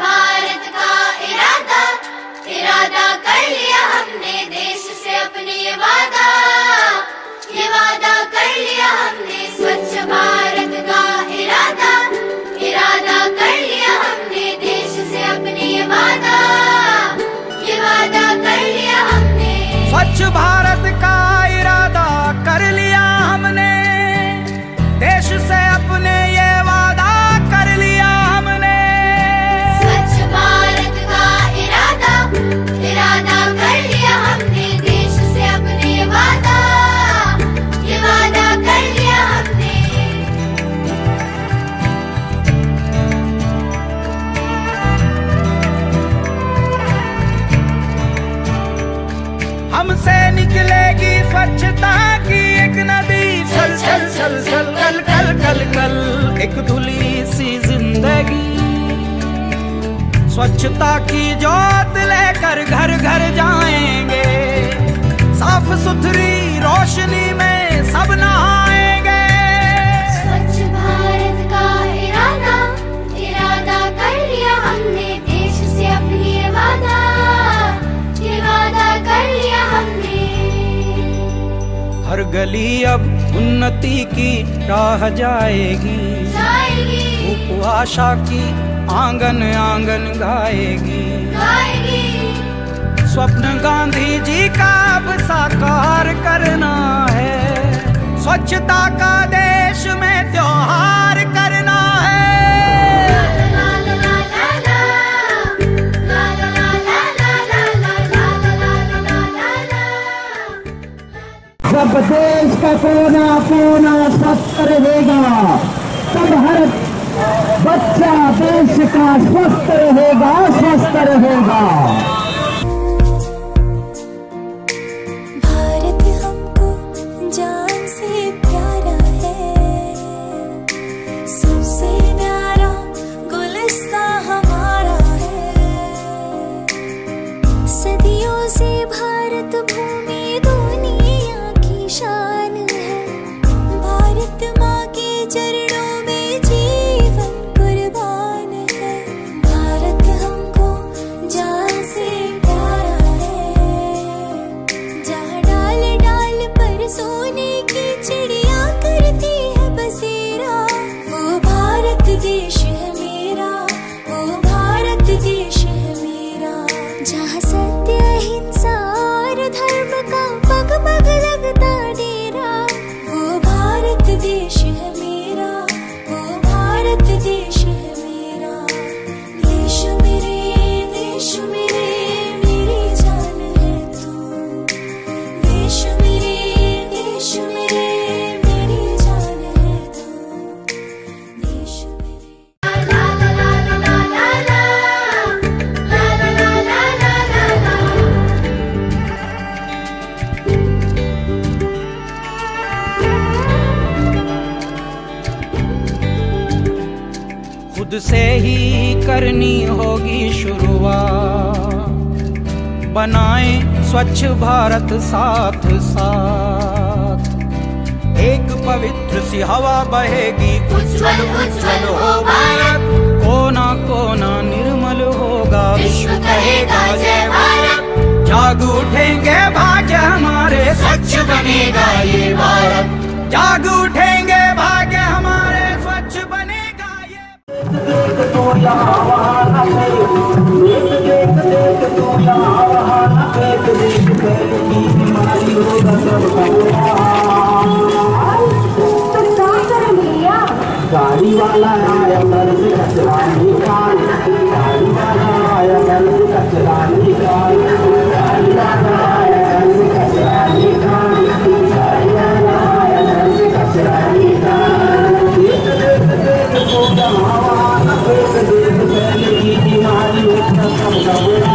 भारत का इरादा इरादा कर लिया हमने देश से अपने ये वादा। ये वादा कर लिया हमने स्वच्छ भारत का इरादा इरादा कर लिया हमने देश से अपने ये वादा। ये वादा कर लिया हमने। स्वच्छ भारत का स्वच्छता की एक नदी। सल सल सल सल कल कल कल कल, एक धुली सी ज़िंदगी। स्वच्छता की जोत लेकर घर घर जाएँगे। साफ़ सुथरी गली अब उन्नति की राह जाएगी। उपवाशा की आँगन आँगन गाएगी। गाएगी। स्वप्न गांधी जी का अब साकार करना है। स्वच्छता का देश में त्योहार करना जब देश का कोना कोना स्वस्थ रहेगा तब हर बच्चा देश का स्वस्थ रहेगा स्वस्थ रहेगा। से ही करनी होगी शुरुआत। बनाए स्वच्छ भारत साथ साथ। एक पवित्र सी हवा बहेगी, उज्ज्वल, उज्जवल हो भारत। कोना कोना निर्मल होगा, विश्व कहेगा जय भारत। जाग उठेंगे भाग्य हमारे, स्वच्छ बनेगा ये भारत। जाग उठेंगे Yang. 생각해보자고요.